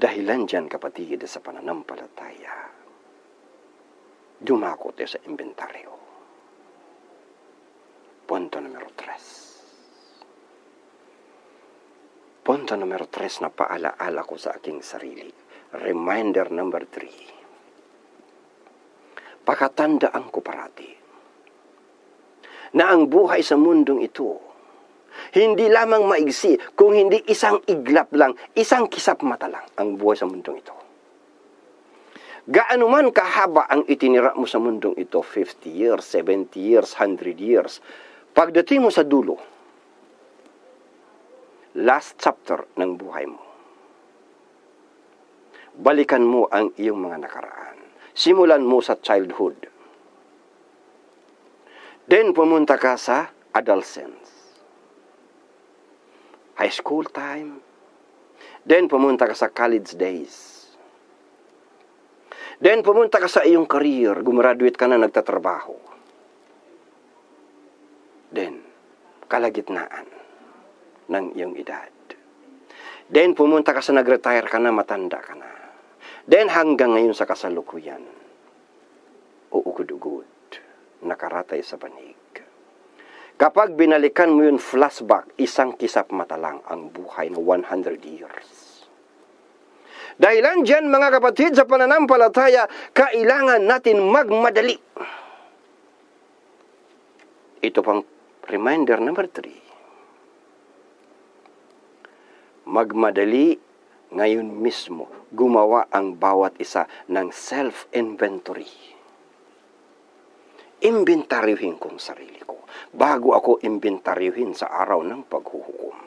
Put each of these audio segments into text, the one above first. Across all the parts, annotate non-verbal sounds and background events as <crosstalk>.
Dahilan dyan kapatid sa pananampalataya, dumako tayo sa inventaryo. Punto numero 3. Punto numero 3 na paalaala ko sa aking sarili. Reminder number 3. Pakatandaan ko parati na ang buhay sa mundong ito hindi lamang maigsi, kung hindi isang iglap lang, isang kisap mata lang ang buhay sa mundong ito. Gaano man kahaba ang itinira mo sa mundong ito, 50 years, 70 years, 100 years, pagdating mo sa dulo, last chapter ng buhay mo, balikan mo ang iyong mga nakaraan. Simulan mo sa childhood. Then pumunta ka sa adolescence high school time. Then pumunta ka sa college days. Then pumunta ka sa iyong career, gumraduate ka na nagtatrabaho. Then, kalagitnaan ng iyong edad. Then pumunta ka sa nag-retire ka na, matanda ka na. Then hanggang ngayon sa kasalukuyan, uugod-ugod, nakaratay sa banig. Kapag binalikan mo yun flashback, isang kisap mata lang ang buhay na 100 years. Dahilan dyan mga kapatid sa pananampalataya, kailangan natin magmadali. Ito pang reminder number 3. Magmadali ngayon mismo gumawa ang bawat isa ng self-inventory. Imbentaryuhin kong sarili ko bago ako imbentaryuhin sa araw ng paghuhukom.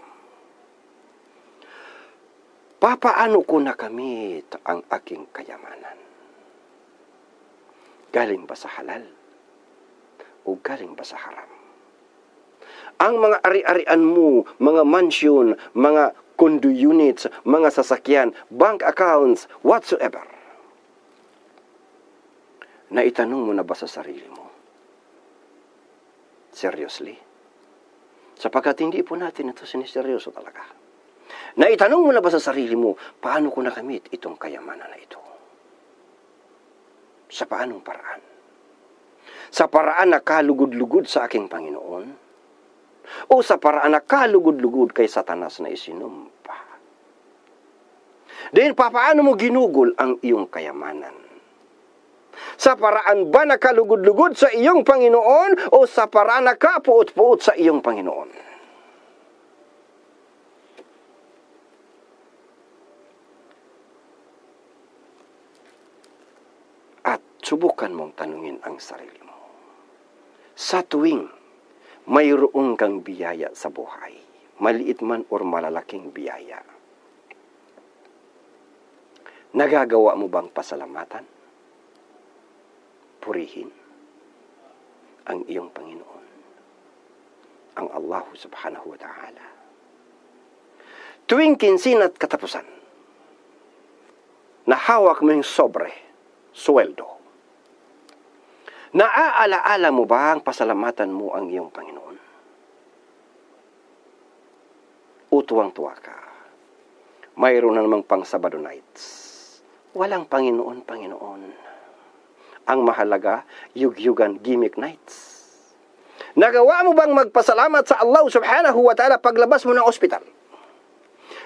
Papaano ko nakamit ang aking kayamanan? Galing ba sa halal? O galing ba sa haram? Ang mga ari-arian mo, mga mansion, mga condo units, mga sasakyan, bank accounts, whatsoever. Naitanong mo na ba sa sarili mo? Seriously. Sapagkat hindi po natin ito siniseryoso talaga. Naitanong mo na ba sa sarili mo, paano ko nakamit itong kayamanan na ito? Sa paanong paraan? Sa paraan na kalugod-lugod sa aking Panginoon? O sa paraan na kalugod-lugod kay Satanas na isinumpa? Dahil paano mo ginugol ang iyong kayamanan? Sa paraan ba na kalugod-lugod sa iyong Panginoon o sa paraan na kapuot-puot sa iyong Panginoon? At subukan mong tanungin ang sarili mo. Sa tuwing mayroong kang biyaya sa buhay, maliit man or malalaking biyaya, nagagawa mo bang pasalamatan? Purihin ang iyong Panginoon, ang Allah subhanahu wa ta'ala. Tuwing kinsin at katapusan, nahawak mo yung sobre, sweldo. Naaalaala mo ba ang pasalamatan mo ang iyong Panginoon? Utuwang-tuwa ka. Mayroon na namang pang Sabado nights. Walang Panginoon, Panginoon ang mahalaga, yugyugan gimmick nights. Nagawa mo bang magpasalamat sa Allah subhanahu wa ta'ala paglabas mo ng ospital?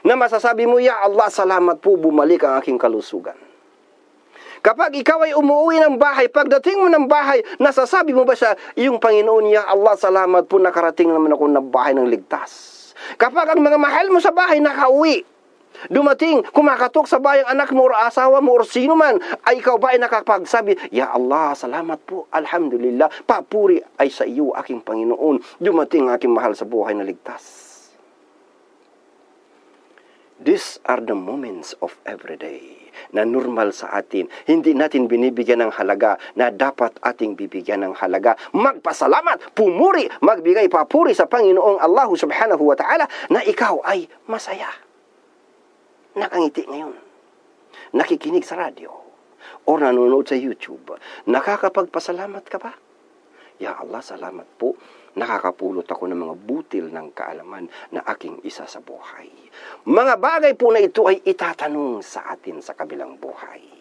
Na masasabi mo, Ya Allah, salamat po, bumalik ang aking kalusugan. Kapag ikaw ay umuwi ng bahay, pagdating mo ng bahay, nasasabi mo ba sa iyong Panginoon, Ya Allah, salamat po, nakarating naman ako ng bahay ng ligtas. Kapag ang mga mahal mo sa bahay nakauwi, Dumating, kumakatok sa bayang anak mo or asawa mo or sino man, ay ikaw ba ay nakapagsabi, Ya Allah, salamat po, Alhamdulillah, papuri ay sa iyo, aking Panginoon. Dumating aking mahal sa buhay na ligtas. These are the moments of everyday na normal sa atin. Hindi natin binibigyan ng halaga na dapat ating bibigyan ng halaga. Magpasalamat, pumuri, magbigay papuri sa Panginoong Allah subhanahu wa ta'ala na ikaw ay masaya nakangiti ngayon, nakikinig sa radyo, o nanonood sa YouTube, nakakapagpasalamat ka ba? Ya Allah, salamat po. nakakapulot ako ng mga butil ng kaalaman na aking isa sa buhay. Mga bagay po na ito ay itatanong sa atin sa kabilang buhay.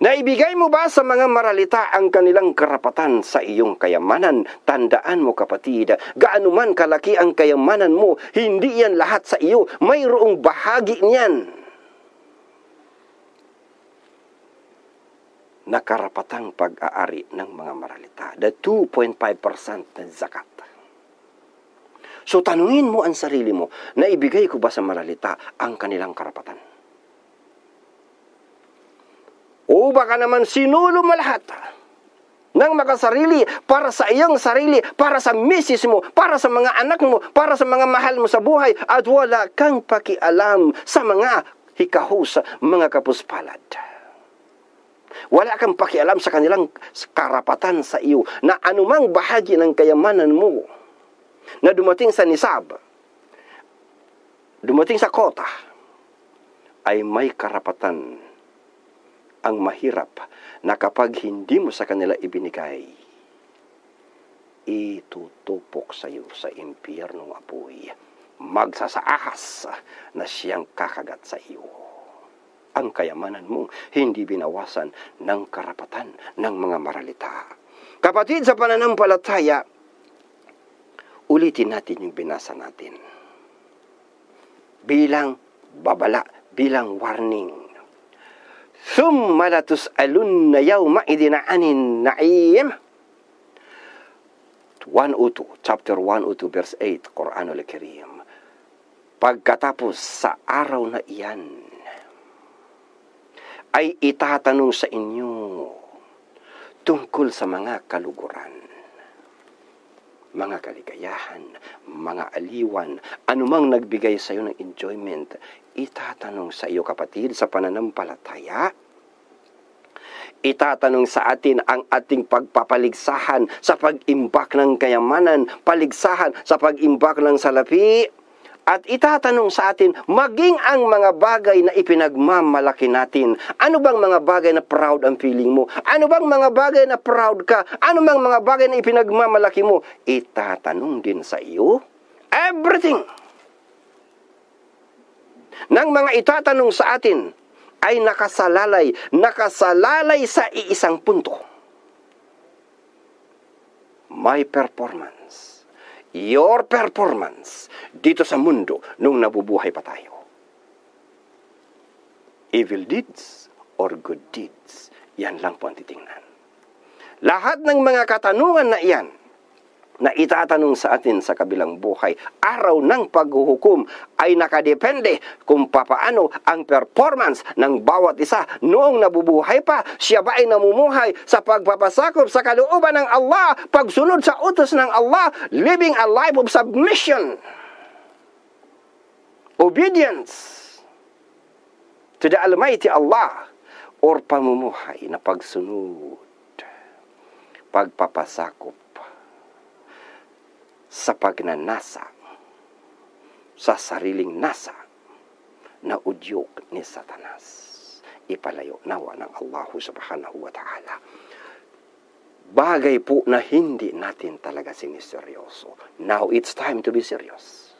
Naibigay mo ba sa mga maralita ang kanilang karapatan sa iyong kayamanan? Tandaan mo kapatid, gaano man kalaki ang kayamanan mo, hindi yan lahat sa iyo. Mayroong bahagi niyan na karapatang pag-aari ng mga maralita. The 2.5% na zakat. So tanungin mo ang sarili mo, na ibigay ko ba sa maralita ang kanilang karapatan? O baka naman sinulo mo lahat ng makasarili para sa iyong sarili, para sa misis mo, para sa mga anak mo, para sa mga mahal mo sa buhay at wala kang pakialam sa mga hikahus, mga kapuspalad. Wala kang pakialam sa kanilang karapatan sa iyo na anumang bahagi ng kayamanan mo na dumating sa nisab, dumating sa kota, ay may karapatan ang mahirap na kapag hindi mo sa kanila ibinigay, itutupok sa iyo sa impyernong apoy. Magsasaahas na siyang kakagat sa iyo. Ang kayamanan mong hindi binawasan ng karapatan ng mga maralita. Kapatid sa pananampalataya, ulitin natin yung binasa natin. Bilang babala, bilang warning ثم لتسألن يومئذ عن النعيم 102, chapter 102, verse 8, Quranul Karim. Pagkatapos sa araw na iyan, ay itatanong sa inyo tungkol sa mga kaluguran, mga kaligayahan, mga aliwan, anumang nagbigay sa iyo ng enjoyment, itatanong sa iyo kapatid sa pananampalataya, itatanong sa atin ang ating pagpapaligsahan sa pag-imbak ng kayamanan, paligsahan sa pag-imbak ng salapi, at itatanong sa atin maging ang mga bagay na ipinagmamalaki natin. Ano bang mga bagay na proud ang feeling mo? Ano bang mga bagay na proud ka? Ano bang mga bagay na ipinagmamalaki mo? Itatanong din sa iyo everything ng mga itatanong sa atin ay nakasalalay, nakasalalay sa iisang punto. My performance, your performance dito sa mundo nung nabubuhay pa tayo. Evil deeds or good deeds, yan lang po ang titingnan. Lahat ng mga katanungan na iyan, na itatanong sa atin sa kabilang buhay. Araw ng paghuhukom ay nakadepende kung papaano ang performance ng bawat isa noong nabubuhay pa. Siya ba ay namumuhay sa pagpapasakop sa kalooban ng Allah, pagsunod sa utos ng Allah, living a life of submission, obedience to the Almighty Allah, or pamumuhay na pagsunod, pagpapasakop sa pagnanasa sa sariling nasa na udyok ni Satanas. Ipalayo nawa ng Allah subhanahu wa ta'ala. Bagay po na hindi natin talaga siniseryoso. Now it's time to be serious.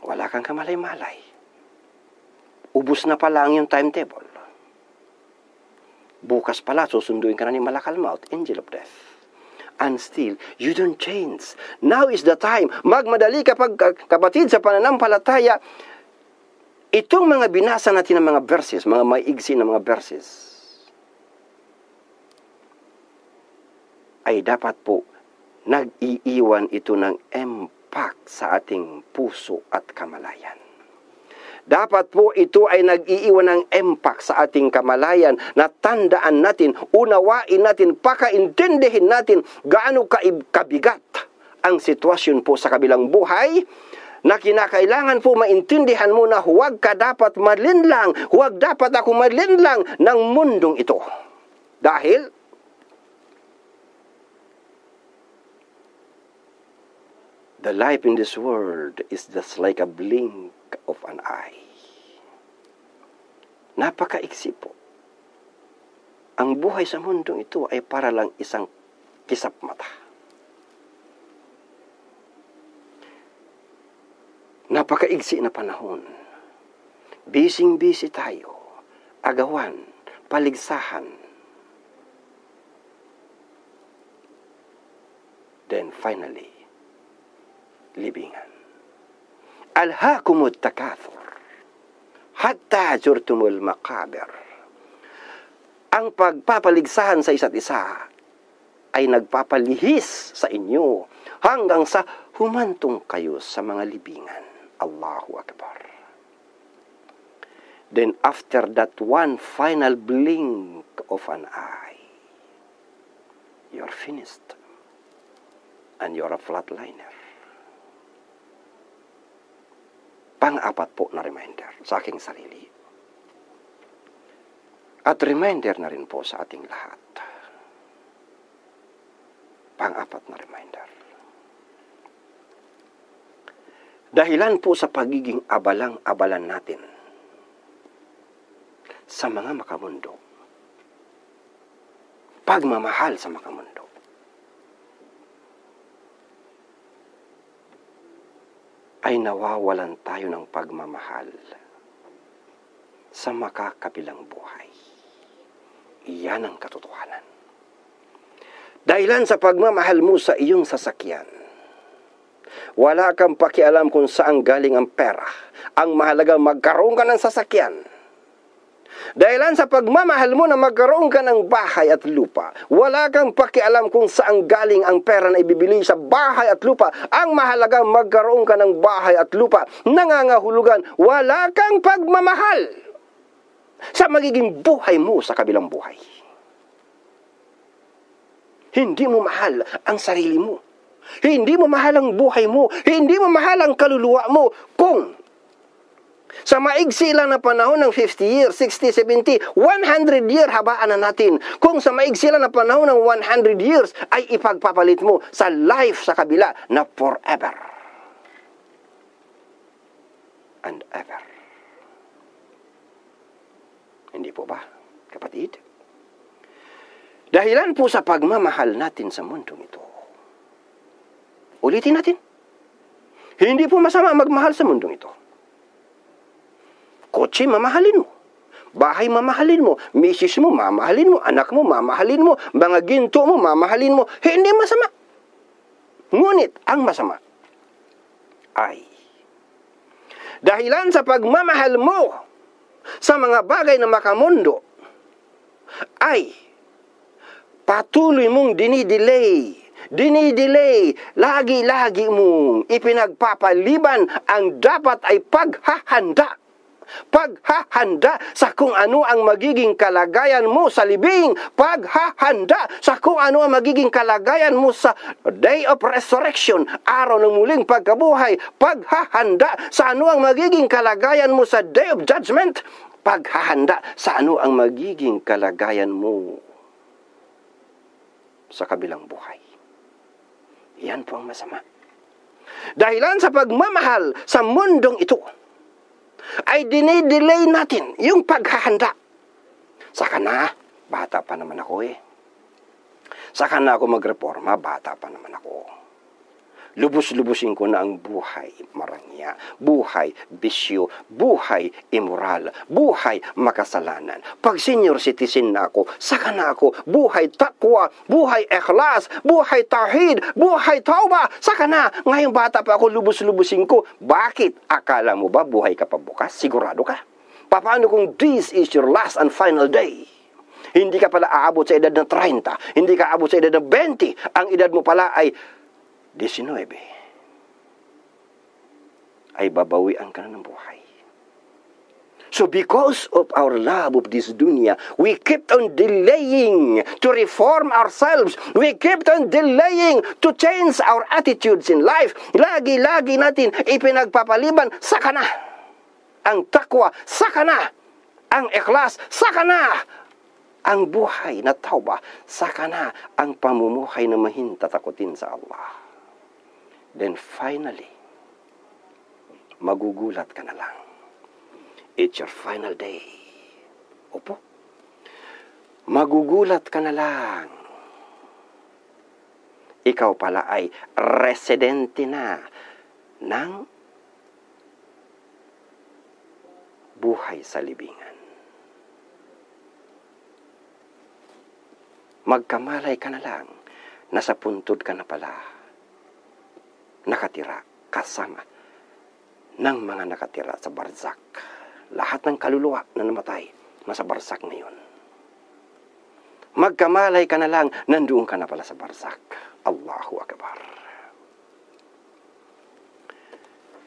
Wala kang kamalay-malay. Ubus na pala ang yung timetable. Bukas pala, susunduin ka na ni Malakal Maut, Angel of Death and still you don't change. Now is the time. Magmadali kapag kapatid sa pananampalataya, itong mga binasa natin ng mga verses, mga maigsi na mga verses, ay dapat po nag-iiwan ito ng impact sa ating puso at kamalayan. Dapat po ito ay nag-iiwan ng impact sa ating kamalayan na tandaan natin, unawain natin, pakaintindihin natin gaano kabigat ang sitwasyon po sa kabilang buhay na kinakailangan po maintindihan mo na huwag ka dapat malinlang, huwag dapat ako malinlang ng mundong ito. Dahil the life in this world is just like a blink of an eye. Napakaiksi po. ang buhay sa mundong ito ay para lang isang kisap mata. Napakaigsi na panahon. Bising-bisi tayo. Agawan, paligsahan. Then finally, libingan. Alhaakumut takathur hatta jurtumul makabir. Ang pagpapaligsahan sa isa't isa ay nagpapalihis sa inyo hanggang sa humantong kayo sa mga libingan. Allahu Akbar. Then after that one final blink of an eye, you're finished. And you're a flatliner. Pang-apat po na reminder sa aking sarili. At reminder na rin po sa ating lahat. Pang-apat na reminder. Dahilan po sa pagiging abalang-abalan natin sa mga makamundo. Pagmamahal sa makamundo. Ay nawawalan tayo ng pagmamahal sa makakabilang buhay. Iyan ang katotohanan. Dahilan sa pagmamahal mo sa iyong sasakyan, wala kang pakialam kung saan galing ang pera. Ang mahalaga magkaroon ka ng sasakyan Dahilan sa pagmamahal mo na magkaroon ka ng bahay at lupa, wala kang pakialam kung saan galing ang pera na ibibili sa bahay at lupa. Ang mahalaga magkaroon ka ng bahay at lupa. Nangangahulugan, wala kang pagmamahal sa magiging buhay mo sa kabilang buhay. Hindi mo mahal ang sarili mo. Hindi mo mahal ang buhay mo. Hindi mo mahal ang kaluluwa mo kung sa maigsi lang na panahon ng 50 years, 60, 70, 100 year habaan na natin. Kung sa maigsi lang na panahon ng 100 years ay ipagpapalit mo sa life sa kabila na forever and ever. Hindi po ba, kapatid? Dahilan po sa pagmamahal natin sa mundong ito. Ulitin natin. Hindi po masama magmahal sa mundong ito. Kotse, mamahalin mo. Bahay, mamahalin mo. Misis mo, mamahalin mo. Anak mo, mamahalin mo. Mga ginto mo, mamahalin mo. Hindi masama. Ngunit, ang masama ay dahilan sa pagmamahal mo sa mga bagay na makamundo ay patuloy mong dinidelay dinidelay, lagi-lagi mong ipinagpapaliban ang dapat ay paghahanda paghahanda sa kung ano ang magiging kalagayan mo sa libing, paghahanda sa kung ano ang magiging kalagayan mo sa day of resurrection, araw ng muling pagkabuhay, paghahanda sa ano ang magiging kalagayan mo sa day of judgment, paghahanda sa ano ang magiging kalagayan mo sa kabilang buhay. Yan po ang masama. Dahilan sa pagmamahal sa mundong ito, ay dinidelay natin yung paghahanda. Saka na, bata pa naman ako eh. Saka na ako magreforma, bata pa naman ako lubos-lubusin ko na ang buhay marangya, buhay bisyo, buhay immoral, buhay makasalanan. Pag senior citizen na ako, saka na ako, buhay takwa, buhay ikhlas, buhay tawhid, buhay tauba, saka na. Ngayong bata pa ako, lubos-lubusin ko. Bakit? Akala mo ba buhay ka pa bukas? Sigurado ka? Paano kung this is your last and final day? Hindi ka pala aabot sa edad ng 30, hindi ka aabot sa edad ng 20. Ang edad mo pala ay 19 ay babawian ka na ng buhay. So because of our love of this dunya, we kept on delaying to reform ourselves. We kept on delaying to change our attitudes in life. Lagi-lagi natin ipinagpapaliban sa kana. Ang takwa, sa kana. Ang ikhlas, sa kana. Ang buhay na tauba, sa kana. Ang pamumuhay na mahintatakutin sa Allah. Then finally, magugulat ka na lang. It's your final day. Opo. magugulat ka na lang. Ikaw pala ay residente na ng buhay sa libingan. Magkamalay ka na lang, nasa puntod ka na pala, nakatira kasama ng mga nakatira sa barzak. Lahat ng kaluluwa na namatay, nasa barzak ngayon. Magkamalay ka na lang, nandoon ka na pala sa barzak. Allahu Akbar.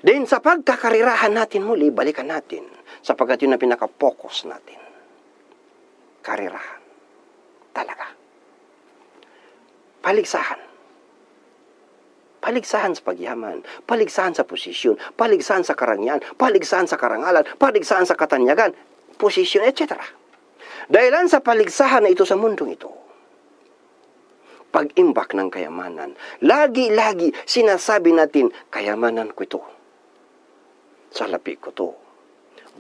Then sa pagkakarirahan natin muli, balikan natin sapagkat yun ang pinaka-focus natin. Karirahan. Talaga. Paligsahan. Paligsahan sa pagyaman, paligsahan sa posisyon, paligsahan sa karangyaan, paligsahan sa karangalan, paligsahan sa katanyagan, posisyon, etc. Dahilan sa paligsahan na ito sa mundong ito, pag-imbak ng kayamanan, lagi-lagi sinasabi natin, kayamanan ko ito. Salapi ko to.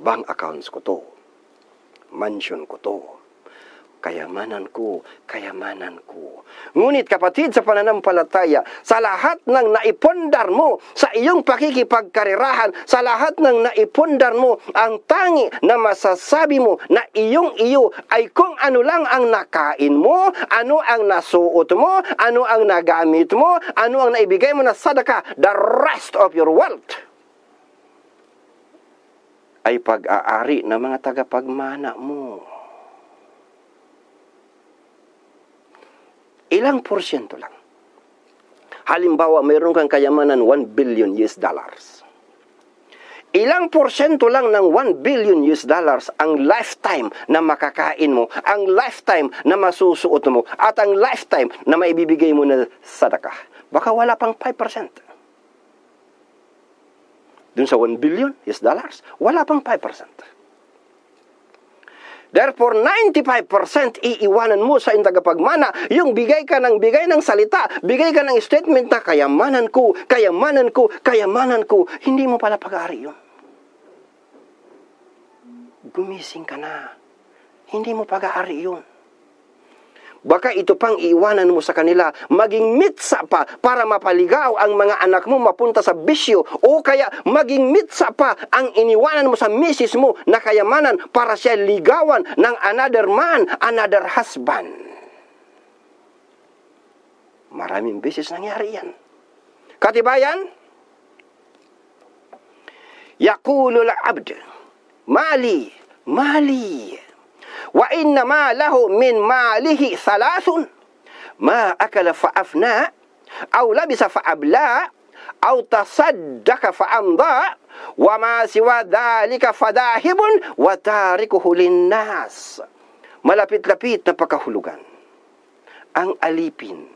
Bank accounts ko to. Mansion ko to kayamanan ko, kayamanan ko. Ngunit kapatid sa pananampalataya, sa lahat ng naipundar mo, sa iyong pakikipagkarirahan, sa lahat ng naipundar mo, ang tangi na masasabi mo na iyong iyo ay kung ano lang ang nakain mo, ano ang nasuot mo, ano ang nagamit mo, ano ang naibigay mo na sadaka, the rest of your wealth ay pag-aari ng mga tagapagmana mo. Ilang porsyento lang. Halimbawa, mayroon kang kayamanan 1 billion US dollars. Ilang porsyento lang ng 1 billion US dollars ang lifetime na makakain mo, ang lifetime na masusuot mo, at ang lifetime na maibibigay mo na sadaka. Baka wala pang 5%. Dun sa 1 billion US dollars, wala pang 5%. Therefore, 95% iiwanan mo sa iyong tagapagmana yung bigay ka ng bigay ng salita, bigay ka ng statement na kayamanan ko, kayamanan ko, kayamanan ko. Hindi mo pala pag-aari yun. Gumising ka na. Hindi mo pag-aari yun. Baka ito pang iiwanan mo sa kanila, maging mitsa pa para mapaligaw ang mga anak mo mapunta sa bisyo o kaya maging mitsa pa ang iniwanan mo sa misis mo na kayamanan para siya ligawan ng another man, another husband. Maraming beses nangyari yan. Katibayan, Yakulul abd, mali, mali, wa inna ma lahu min malihi thalathun ma akala fa afna aw labisa fa abla aw tasaddaka fa amda wa ma siwa dhalika fadahibun wa tarikuhu linnas. Malapit-lapit na pakahulugan ang alipin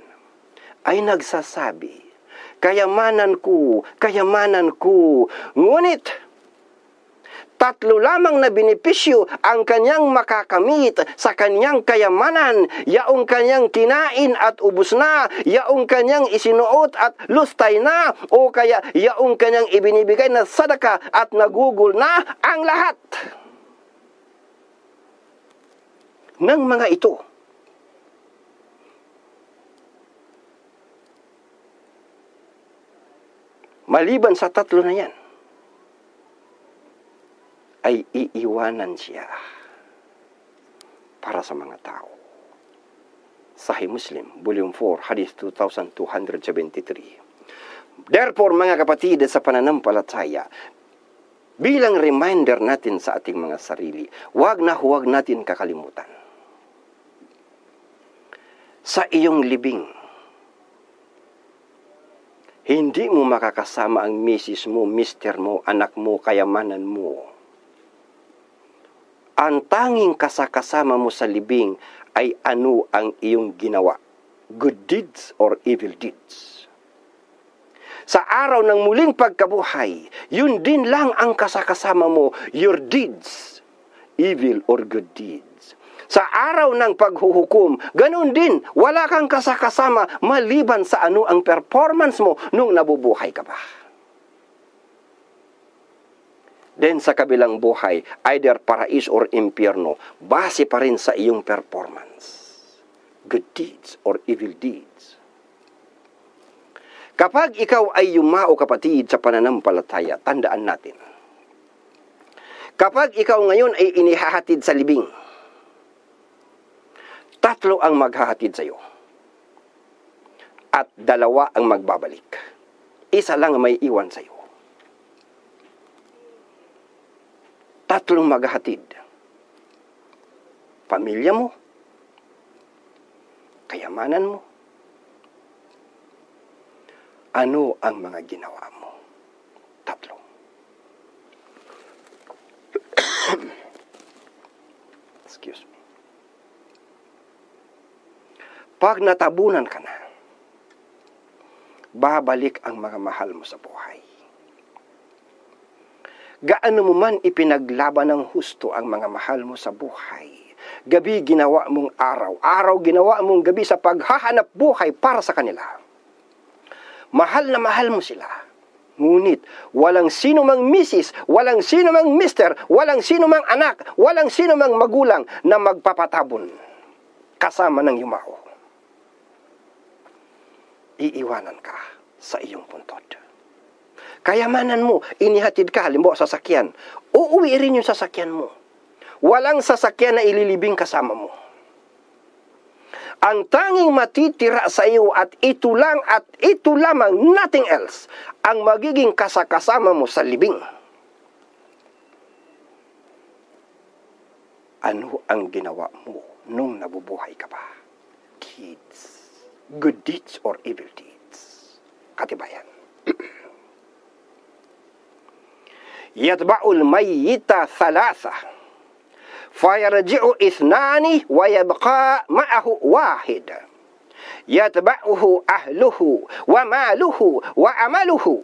ay nagsasabi kayamanan ko kayamanan ko. Ngunit tatlo lamang na benepisyo ang kanyang makakamit sa kanyang kayamanan, yaong kanyang kinain at ubus na, yaong kanyang isinuot at lustay na, o kaya yaong kanyang ibinibigay na sadaka at nagugol na ang lahat. Ng mga ito, maliban sa tatlo na yan, ay iiwanan siya para sa mga tao. Sahih Muslim, Volume 4, Hadith 2273. Therefore, mga kapatid sa pananampalataya, bilang reminder natin sa ating mga sarili, huwag na huwag natin kakalimutan. Sa iyong libing, hindi mo makakasama ang misis mo, mister mo, anak mo, kayamanan mo ang tanging kasakasama mo sa libing ay ano ang iyong ginawa, good deeds or evil deeds. Sa araw ng muling pagkabuhay, yun din lang ang kasakasama mo, your deeds, evil or good deeds. Sa araw ng paghuhukom, ganun din, wala kang kasakasama maliban sa ano ang performance mo nung nabubuhay ka pa. Then sa kabilang buhay, either parais or impyerno, base pa rin sa iyong performance. Good deeds or evil deeds. Kapag ikaw ay yumao kapatid sa pananampalataya, tandaan natin. Kapag ikaw ngayon ay inihahatid sa libing, tatlo ang maghahatid sa iyo. At dalawa ang magbabalik. Isa lang may iwan sa iyo. Tatlong maghahatid. Pamilya mo, kayamanan mo, ano ang mga ginawa mo? Tatlo. <coughs> Excuse me. Pag natabunan ka na, babalik ang mga mahal mo sa buhay gaano mo man ipinaglaban ng husto ang mga mahal mo sa buhay. Gabi ginawa mong araw, araw ginawa mong gabi sa paghahanap buhay para sa kanila. Mahal na mahal mo sila. Ngunit, walang sino mang misis, walang sino mang mister, walang sino mang anak, walang sino mang magulang na magpapatabon kasama ng yumao. Iiwanan ka sa iyong puntod kayamanan mo, inihatid ka, halimbawa sasakyan, uuwi rin yung sasakyan mo. Walang sasakyan na ililibing kasama mo. Ang tanging matitira sa iyo at ito lang at ito lamang, nothing else, ang magiging kasakasama mo sa libing. Ano ang ginawa mo nung nabubuhay ka pa? Deeds. Good deeds or evil deeds. Katibayan. يتبع الميت ثلاثة فيرجع اثنان ويبقى معه واحد. يتبعه أهله وماله وعمله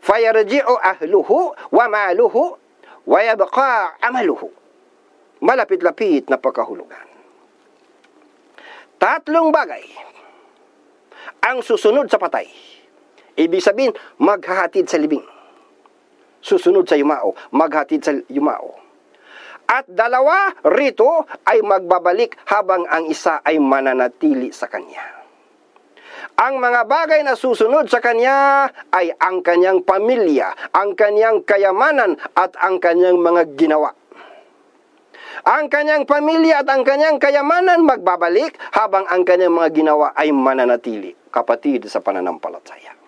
فيرجع أهله وماله ويبقى عمله. ما لابد لابد نبقاه لغان تاتلون باغي أنسو سنود سبطاي إبي سبين مغهاتيد سلبين susunod sa yumao, maghatid sa yumao. At dalawa rito ay magbabalik habang ang isa ay mananatili sa kanya. Ang mga bagay na susunod sa kanya ay ang kanyang pamilya, ang kanyang kayamanan at ang kanyang mga ginawa. Ang kanyang pamilya at ang kanyang kayamanan magbabalik habang ang kanyang mga ginawa ay mananatili, kapatid sa pananampalataya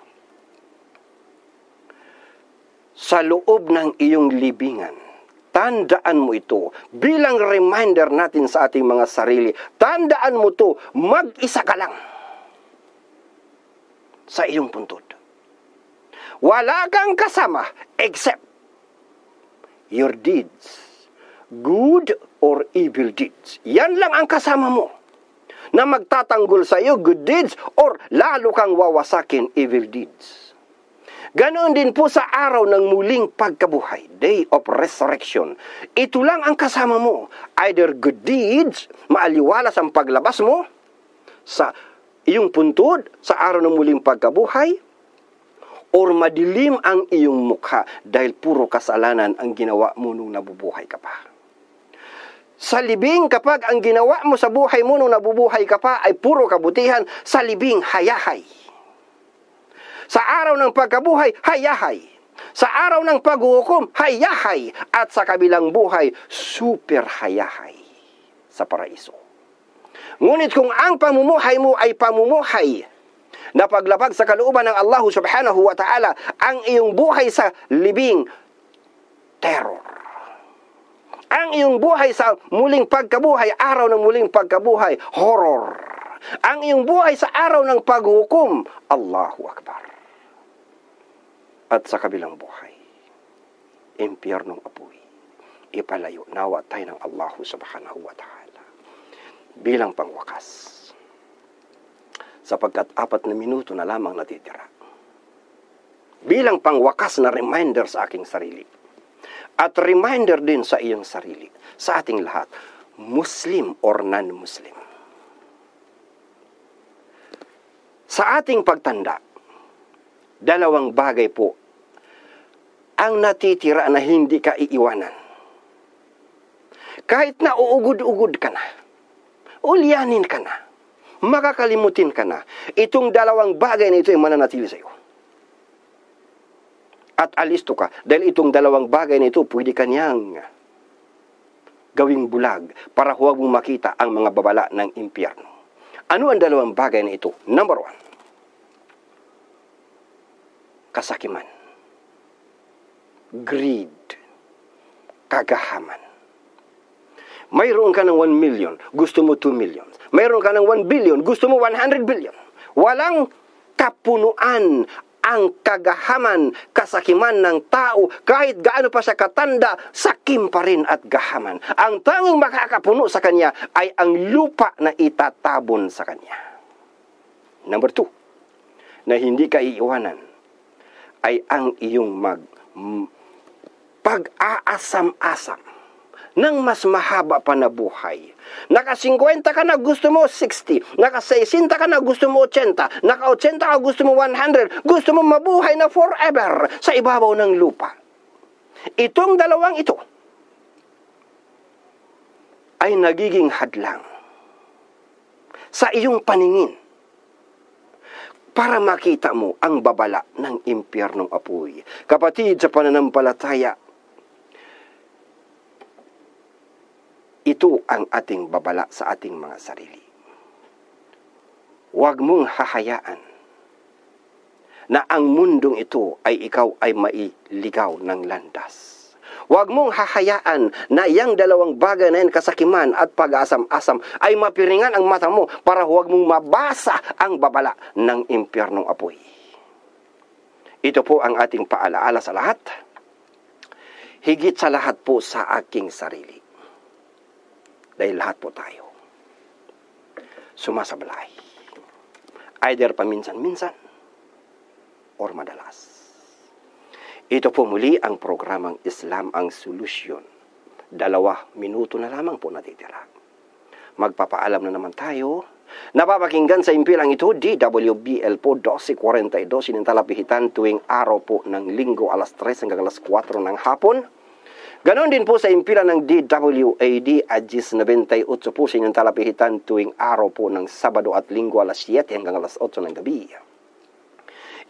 sa loob ng iyong libingan. Tandaan mo ito bilang reminder natin sa ating mga sarili. Tandaan mo to, mag-isa ka lang sa iyong puntod. Wala kang kasama except your deeds. Good or evil deeds. Yan lang ang kasama mo na magtatanggol sa iyo good deeds or lalo kang wawasakin evil deeds. Ganon din po sa araw ng muling pagkabuhay, day of resurrection. Ito lang ang kasama mo. Either good deeds, maaliwalas ang paglabas mo sa iyong puntod sa araw ng muling pagkabuhay, or madilim ang iyong mukha dahil puro kasalanan ang ginawa mo nung nabubuhay ka pa. Sa libing, kapag ang ginawa mo sa buhay mo nung nabubuhay ka pa ay puro kabutihan, sa libing, hayahay sa araw ng pagkabuhay, hayahay. Sa araw ng paghuhukom, hayahay. At sa kabilang buhay, super hayahay sa paraiso. Ngunit kung ang pamumuhay mo ay pamumuhay na paglapag sa kalooban ng Allah subhanahu wa ta'ala, ang iyong buhay sa libing, terror. Ang iyong buhay sa muling pagkabuhay, araw ng muling pagkabuhay, horror. Ang iyong buhay sa araw ng paghukom, Allahu Akbar at sa kabilang buhay. Impyernong apoy. Ipalayo nawa tayo ng Allah subhanahu wa ta'ala. Bilang pangwakas. Sapagkat apat na minuto na lamang natitira. Bilang pangwakas na reminder sa aking sarili. At reminder din sa iyong sarili. Sa ating lahat. Muslim or non-Muslim. Sa ating pagtanda, dalawang bagay po ang natitira na hindi ka iiwanan. Kahit na uugod-ugod ka na, ulyanin ka na, makakalimutin ka na, itong dalawang bagay na ito ay mananatili sa iyo. At alisto ka, dahil itong dalawang bagay na ito, pwede kanyang gawing bulag para huwag mong makita ang mga babala ng impyerno. Ano ang dalawang bagay na ito? Number one, kasakiman, greed, kagahaman. Mayroon ka ng 1 million, gusto mo 2 million. Mayroon ka ng 1 billion, gusto mo 100 billion. Walang kapunuan ang kagahaman, kasakiman ng tao, kahit gaano pa siya katanda, sakim pa rin at gahaman. Ang tanging makakapuno sa kanya ay ang lupa na itatabon sa kanya. Number two, na hindi ka iiwanan, ay ang iyong mag pag-aasam-asam ng mas mahaba pa na buhay. Naka 50 ka na gusto mo 60, naka 60 ka na gusto mo 80, naka 80 ka gusto mo 100, gusto mo mabuhay na forever sa ibabaw ng lupa. Itong dalawang ito ay nagiging hadlang sa iyong paningin para makita mo ang babala ng impyernong apoy. Kapatid sa pananampalataya, Ito ang ating babala sa ating mga sarili. Huwag mong hahayaan na ang mundong ito ay ikaw ay mailigaw ng landas. Huwag mong hahayaan na iyang dalawang bagay na yan, kasakiman at pag-asam-asam, ay mapiringan ang mata mo para huwag mong mabasa ang babala ng impyernong apoy. Ito po ang ating paalaala sa lahat. Higit sa lahat po sa aking sarili. Dahil lahat po tayo sumasablay. Either paminsan-minsan or madalas. Ito po muli ang programang Islam ang Solusyon. Dalawa minuto na lamang po natitira. Magpapaalam na naman tayo. Napapakinggan sa impilang ito, DWBL po 1242 sinintalapihitan tuwing araw po ng linggo alas 3 hanggang alas 4 ng hapon Ganon din po sa impila ng DWAD Agis 98 po sa inyong talapihitan tuwing araw po ng Sabado at Linggo alas 7 hanggang alas 8 ng gabi.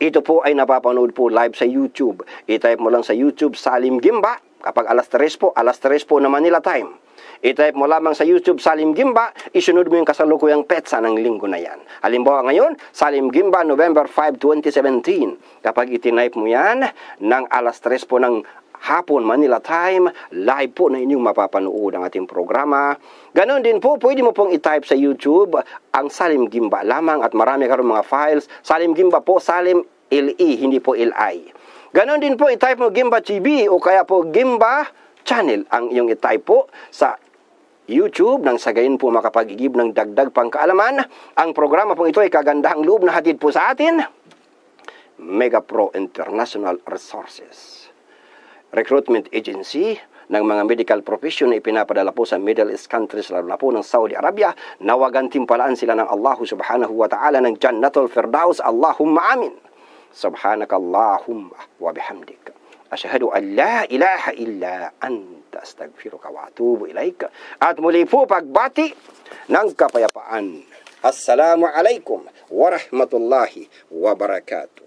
Ito po ay napapanood po live sa YouTube. I-type mo lang sa YouTube Salim Gimba. Kapag alas 3 po, alas 3 po na Manila time. I-type mo lamang sa YouTube Salim Gimba, isunod mo yung kasalukuyang petsa ng linggo na yan. Halimbawa ngayon, Salim Gimba, November 5, 2017. Kapag itinype mo yan, ng alas 3 po ng hapon Manila time, live po na inyong mapapanood ang ating programa. Ganon din po, pwede mo pong i-type sa YouTube ang Salim Gimba lamang at marami karon mga files. Salim Gimba po, Salim LE, hindi po LI. Ganon din po, i-type mo Gimba TV o kaya po Gimba channel ang iyong i-type po sa YouTube nang sa gayon po makapagigib ng dagdag pang kaalaman. Ang programa pong ito ay kagandahang loob na hatid po sa atin. Mega Pro International Resources recruitment agency ng mga medical profession na ipinapadala po sa Middle East countries lalo na po ng Saudi Arabia. Nawagan timpalaan sila ng Allah subhanahu wa ta'ala ng Jannatul Firdaus. Allahumma amin. Subhanakallahumma wa bihamdik. Ashhadu an la ilaha illa anta astaghfiruka wa atubu ilaik. At muli po pagbati ng kapayapaan. Assalamu alaikum wa rahmatullahi wa barakatuh